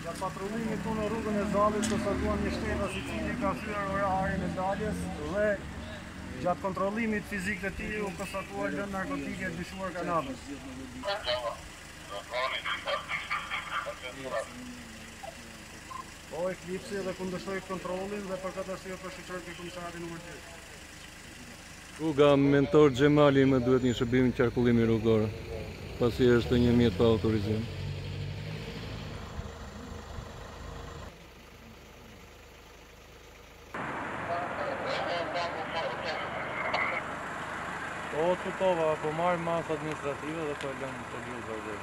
Gjatë patrullimit këtu në rrugën e Zallit konstatuam një shtetas i cili ka thyer orarin e daljes dhe gjatë kontrollimit fizik të tij u konstatua lëndë narkotike e dyshuar kanabis. Po e klipsi dhe kundërshtoi kontrollin dhe për këtë arsye po shoqërohet për komisariatin në mërgjit. Rruga Mentor Xhemali më duhet një shërbim qarkullimi rrugor, pasi është një mjet pa autorizim. O të tova, po marrë masë administrative dhe po e lëmë të lirë vazhdojë.